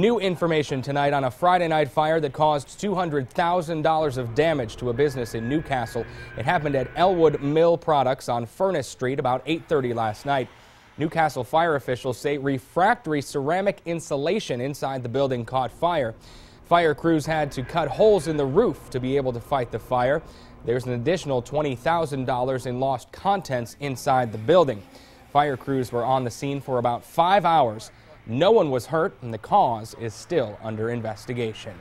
New information tonight on a Friday night fire that caused $200,000 of damage to a business in New Castle. It happened at Ellwood Mill Products on Furnace Street about 8:30 last night. New Castle fire officials say refractory ceramic insulation inside the building caught fire. Fire crews had to cut holes in the roof to be able to fight the fire. There's an additional $20,000 in lost contents inside the building. Fire crews were on the scene for about five hours. No one was hurt, and the cause is still under investigation.